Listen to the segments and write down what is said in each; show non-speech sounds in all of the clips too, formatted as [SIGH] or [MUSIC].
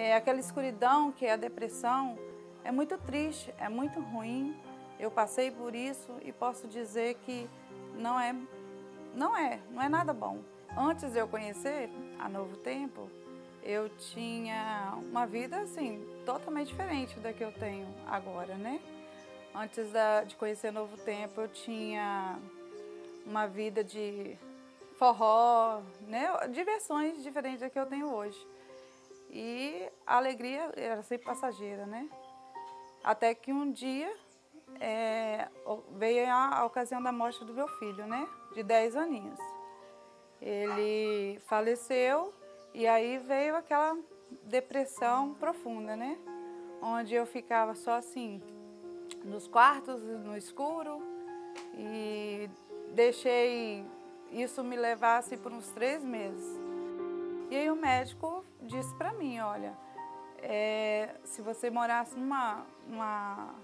é, aquela escuridão que é a depressão, é muito triste, é muito ruim. Eu passei por isso e posso dizer que não é, não é, não é nada bom. Antes de eu conhecer a Novo Tempo, eu tinha uma vida assim totalmente diferente da que eu tenho agora, né? Antes da, de conhecer Novo Tempo, eu tinha uma vida de forró, né? Diversões diferentes da que eu tenho hoje. E a alegria era sempre passageira, né? Até que um dia é, veio a, ocasião da morte do meu filho, né? De 10 aninhos. Ele faleceu e aí veio aquela depressão profunda, né? Onde eu ficava só assim, nos quartos, no escuro, e deixei isso me levar assim, por uns três meses. E aí o médico disse para mim, olha, é, se você morasse numa, numa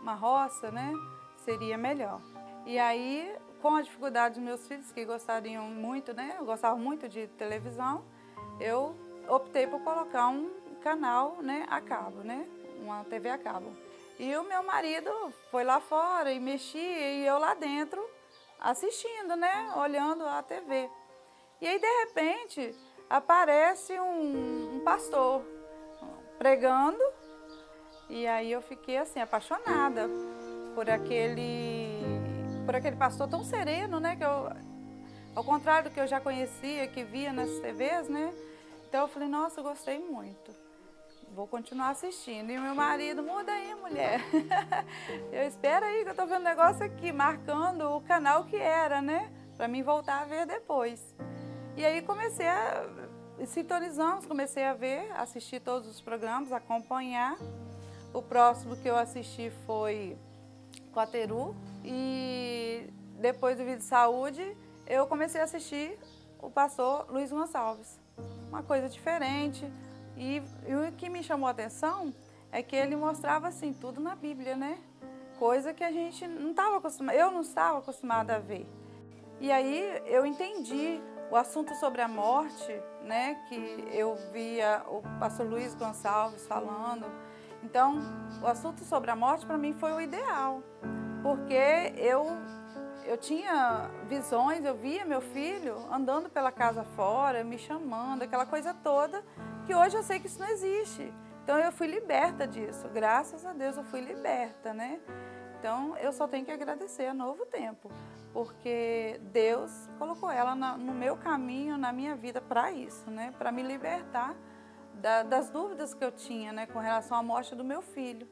uma roça, né, seria melhor. E aí, com a dificuldade dos meus filhos, que gostariam muito, né, gostavam muito de televisão, eu optei por colocar um canal, né, a cabo, né, uma TV a cabo. E o meu marido foi lá fora e mexia e eu lá dentro assistindo, né, olhando a TV. E aí de repente aparece um, um pastor pregando e aí eu fiquei assim apaixonada por aquele por aquele pastor tão sereno, né, que eu ao contrário do que eu já conhecia, que via nas TVs, né? Então eu falei, nossa, eu gostei muito. Vou continuar assistindo. E meu marido, muda aí, mulher. [LAUGHS] eu espero aí que eu tô vendo um negócio aqui, marcando o canal que era, né? Para mim voltar a ver depois. E aí comecei a. Sintonizamos, comecei a ver, assistir todos os programas, acompanhar. O próximo que eu assisti foi Quateru. E depois do vídeo de saúde, eu comecei a assistir o pastor Luiz Gonçalves. Uma coisa diferente. E, e, o que me chamou a atenção é que ele mostrava assim tudo na Bíblia, né? Coisa que a gente não estava acostumada, eu não estava acostumada a ver. E aí eu entendi o assunto sobre a morte, né? Que eu via o pastor Luiz Gonçalves falando. Então, o assunto sobre a morte para mim foi o ideal, porque eu eu tinha visões, eu via meu filho andando pela casa fora, me chamando, aquela coisa toda, que hoje eu sei que isso não existe. Então eu fui liberta disso, graças a Deus eu fui liberta, né? Então eu só tenho que agradecer a Novo Tempo, porque Deus colocou ela na, no meu caminho, na minha vida para isso, né? Para me libertar da, das dúvidas que eu tinha, né, com relação à morte do meu filho.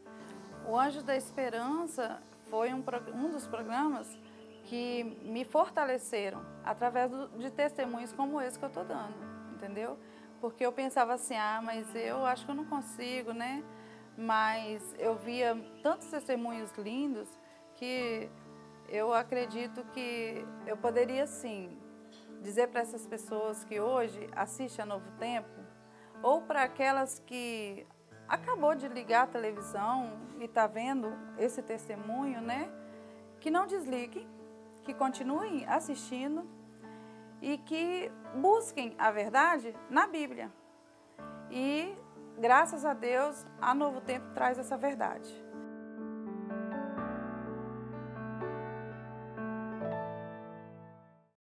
O Anjo da Esperança foi um, um dos programas que me fortaleceram através do, de testemunhos como esse que eu estou dando, entendeu? Porque eu pensava assim, ah, mas eu acho que eu não consigo, né? Mas eu via tantos testemunhos lindos que eu acredito que eu poderia sim dizer para essas pessoas que hoje assistem a Novo Tempo, ou para aquelas que acabou de ligar a televisão e está vendo esse testemunho, né? Que não desliguem, que continuem assistindo e que busquem a verdade na Bíblia. E, graças a Deus, a Novo Tempo traz essa verdade.